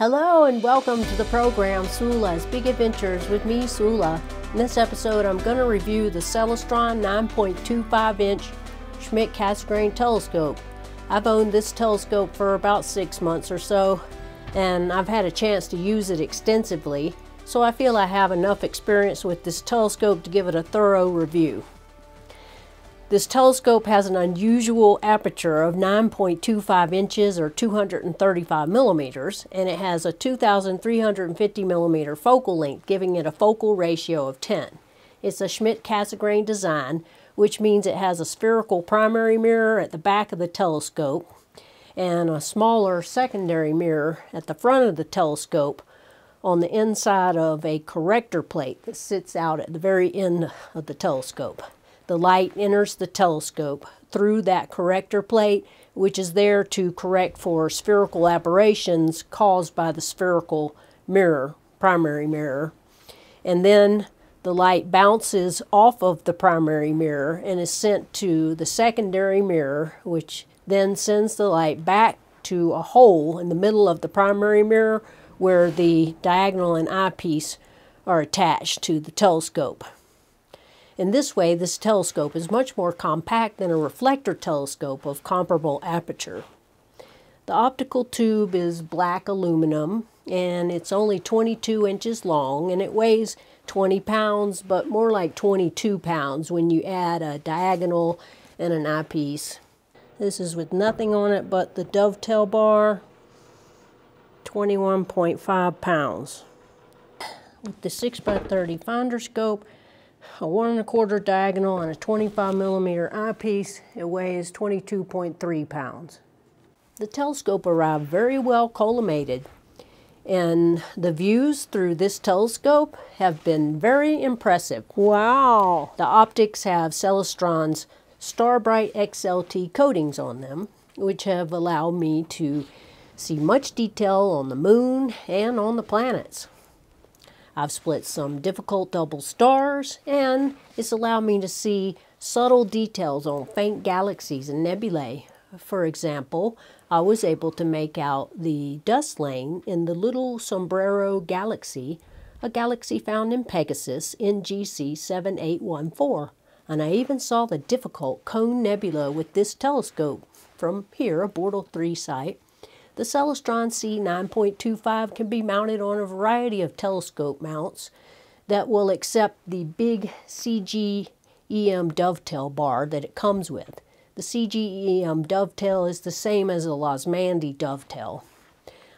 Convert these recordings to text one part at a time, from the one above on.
Hello and welcome to the program Tsula's Big Adventures with me, Tsula. In this episode, I'm going to review the Celestron 9.25 inch Schmidt Cassegrain telescope. I've owned this telescope for about six months or so, and I've had a chance to use it extensively, so I feel I have enough experience with this telescope to give it a thorough review. This telescope has an unusual aperture of 9.25 inches or 235 millimeters, and it has a 2,350 millimeter focal length, giving it a focal ratio of 10. It's a Schmidt-Cassegrain design, which means it has a spherical primary mirror at the back of the telescope and a smaller secondary mirror at the front of the telescope on the inside of a corrector plate that sits out at the very end of the telescope the light enters the telescope through that corrector plate, which is there to correct for spherical aberrations caused by the spherical mirror, primary mirror. And then the light bounces off of the primary mirror and is sent to the secondary mirror, which then sends the light back to a hole in the middle of the primary mirror where the diagonal and eyepiece are attached to the telescope. In this way, this telescope is much more compact than a reflector telescope of comparable aperture. The optical tube is black aluminum and it's only 22 inches long and it weighs 20 pounds, but more like 22 pounds when you add a diagonal and an eyepiece. This is with nothing on it but the dovetail bar, 21.5 pounds. With the 6x30 finder scope, a one and a quarter diagonal and a 25 millimeter eyepiece. It weighs 22.3 pounds. The telescope arrived very well collimated and the views through this telescope have been very impressive. Wow! The optics have Celestron's Starbright XLT coatings on them, which have allowed me to see much detail on the moon and on the planets. I've split some difficult double stars, and it's allowed me to see subtle details on faint galaxies and nebulae. For example, I was able to make out the dust lane in the Little Sombrero Galaxy, a galaxy found in Pegasus NGC 7814. And I even saw the difficult Cone Nebula with this telescope from here, a Bortle 3 site, the Celestron C 9.25 can be mounted on a variety of telescope mounts that will accept the big CGEM dovetail bar that it comes with. The CGEM dovetail is the same as a Losmandy dovetail.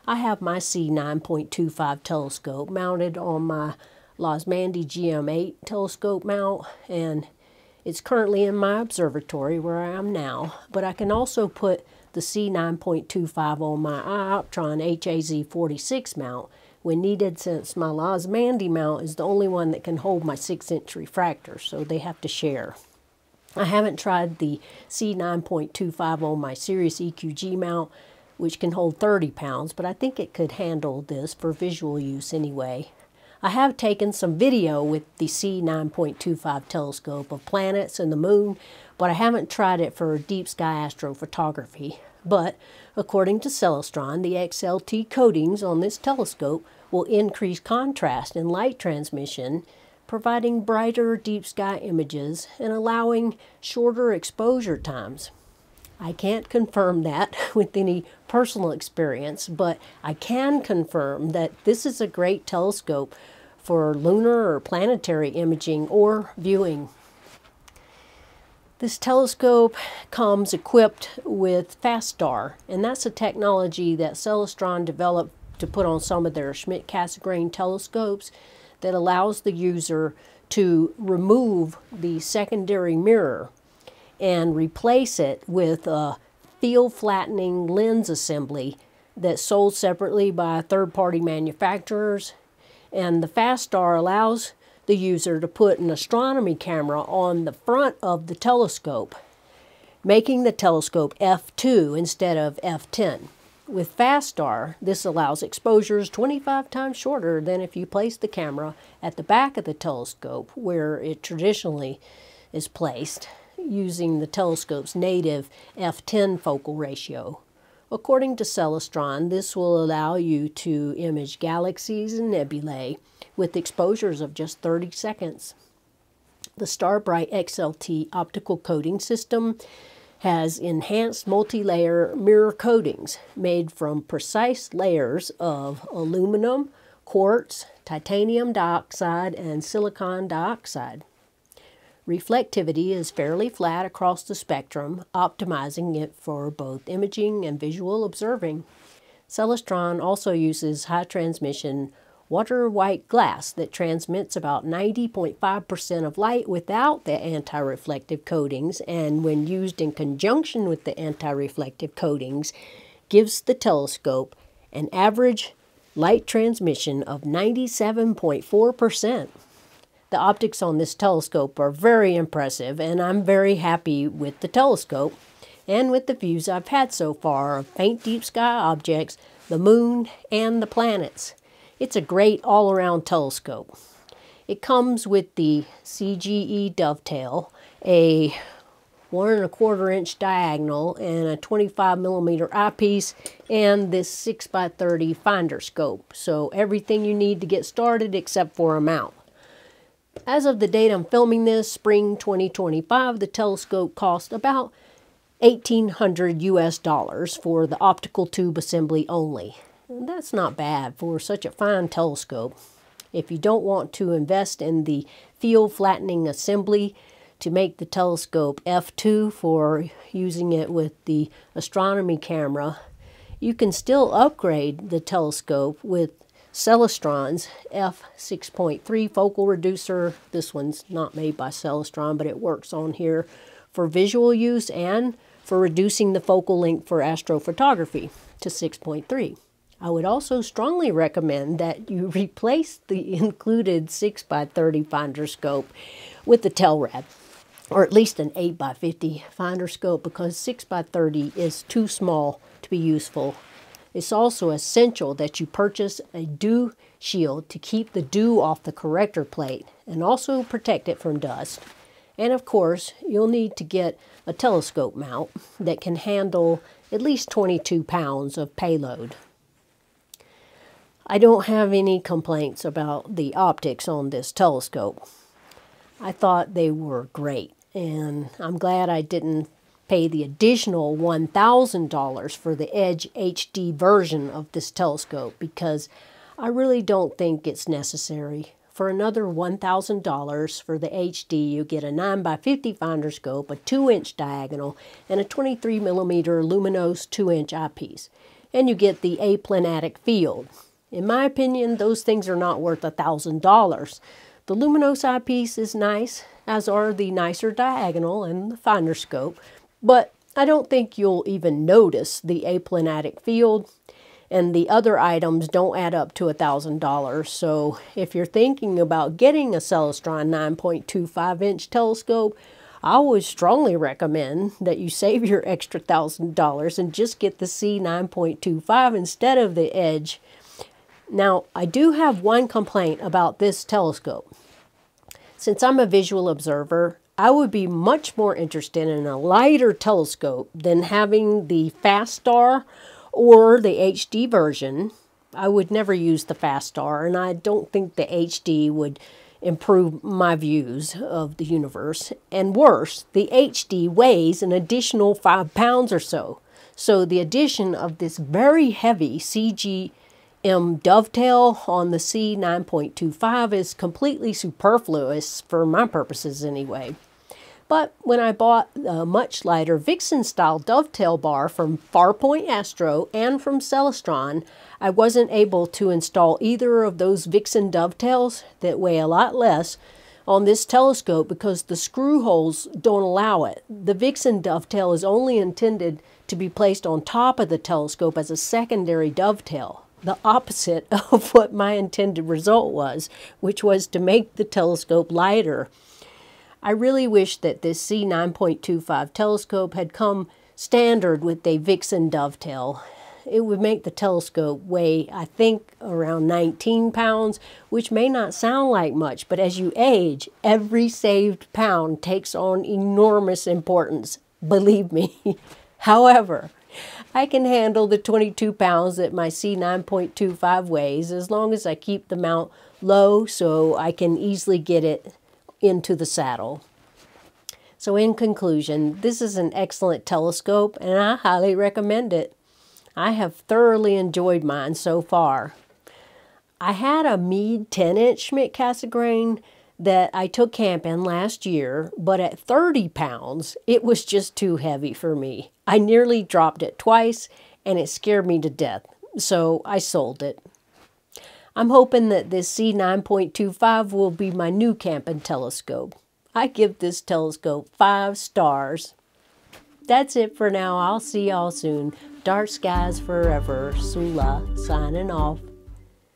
I have my C 9.25 telescope mounted on my Losmandy GM8 telescope mount and it's currently in my observatory where I am now, but I can also put the C9.25 on my iOptron HAZ46 mount when needed since my Losmandy mount is the only one that can hold my 6-inch refractor, so they have to share. I haven't tried the C9.25 on my Sirius EQG mount, which can hold 30 pounds, but I think it could handle this for visual use anyway. I have taken some video with the C9.25 telescope of planets and the moon, but I haven't tried it for deep sky astrophotography. But according to Celestron, the XLT coatings on this telescope will increase contrast in light transmission, providing brighter deep sky images and allowing shorter exposure times. I can't confirm that with any personal experience, but I can confirm that this is a great telescope for lunar or planetary imaging or viewing. This telescope comes equipped with Fastar, and that's a technology that Celestron developed to put on some of their Schmidt-Cassegrain telescopes that allows the user to remove the secondary mirror and replace it with a field flattening lens assembly that's sold separately by third-party manufacturers. And the Fastar allows the user to put an astronomy camera on the front of the telescope, making the telescope f2 instead of f10. With Fastar, this allows exposures 25 times shorter than if you place the camera at the back of the telescope where it traditionally is placed using the telescope's native f10 focal ratio According to Celestron, this will allow you to image galaxies and nebulae with exposures of just 30 seconds. The Starbright XLT optical coating system has enhanced multi-layer mirror coatings made from precise layers of aluminum, quartz, titanium dioxide, and silicon dioxide. Reflectivity is fairly flat across the spectrum, optimizing it for both imaging and visual observing. Celestron also uses high transmission water white glass that transmits about 90.5% of light without the anti-reflective coatings and when used in conjunction with the anti-reflective coatings gives the telescope an average light transmission of 97.4%. The optics on this telescope are very impressive and I'm very happy with the telescope and with the views I've had so far of faint deep sky objects, the moon, and the planets. It's a great all-around telescope. It comes with the CGE dovetail, a one and a quarter inch diagonal and a 25 millimeter eyepiece and this 6 by 30 finder scope. So everything you need to get started except for a mount. As of the date I'm filming this, spring 2025, the telescope cost about 1800 US dollars for the optical tube assembly only. That's not bad for such a fine telescope. If you don't want to invest in the field flattening assembly to make the telescope f2 for using it with the astronomy camera, you can still upgrade the telescope with Celestron's f6.3 focal reducer. This one's not made by Celestron, but it works on here for visual use and for reducing the focal length for astrophotography to 6.3. I would also strongly recommend that you replace the included 6 by 30 finder scope with the Telrad, or at least an 8 by 50 finder scope because 6 by 30 is too small to be useful. It's also essential that you purchase a dew shield to keep the dew off the corrector plate and also protect it from dust. And of course, you'll need to get a telescope mount that can handle at least 22 pounds of payload. I don't have any complaints about the optics on this telescope. I thought they were great, and I'm glad I didn't pay the additional $1,000 for the Edge HD version of this telescope because I really don't think it's necessary. For another $1,000 for the HD, you get a 9x50 finder scope, a 2-inch diagonal, and a 23 millimeter Luminos 2-inch eyepiece. And you get the aplanatic field. In my opinion, those things are not worth $1,000. The Luminos eyepiece is nice, as are the nicer diagonal and the finder scope, but I don't think you'll even notice the aplanatic field and the other items don't add up to a $1,000. So if you're thinking about getting a Celestron 9.25 inch telescope, I would strongly recommend that you save your extra $1,000 and just get the C9.25 instead of the Edge now, I do have one complaint about this telescope. Since I'm a visual observer, I would be much more interested in a lighter telescope than having the Fastar or the HD version. I would never use the Fastar, and I don't think the HD would improve my views of the universe. And worse, the HD weighs an additional five pounds or so. So the addition of this very heavy CGM dovetail on the C 9.25 is completely superfluous for my purposes anyway. But when I bought a much lighter Vixen style dovetail bar from Farpoint Astro and from Celestron, I wasn't able to install either of those Vixen dovetails that weigh a lot less on this telescope because the screw holes don't allow it. The Vixen dovetail is only intended to be placed on top of the telescope as a secondary dovetail the opposite of what my intended result was, which was to make the telescope lighter. I really wish that this C9.25 telescope had come standard with a Vixen dovetail. It would make the telescope weigh, I think, around 19 pounds, which may not sound like much, but as you age, every saved pound takes on enormous importance, believe me. However, I can handle the 22 pounds that my C9.25 weighs as long as I keep the mount low so I can easily get it into the saddle. So in conclusion, this is an excellent telescope and I highly recommend it. I have thoroughly enjoyed mine so far. I had a Meade 10-inch Schmidt Cassegrain that I took camping last year, but at 30 pounds, it was just too heavy for me. I nearly dropped it twice, and it scared me to death, so I sold it. I'm hoping that this C9.25 will be my new camping telescope. I give this telescope five stars. That's it for now. I'll see y'all soon. Dark skies forever. Tsula signing off.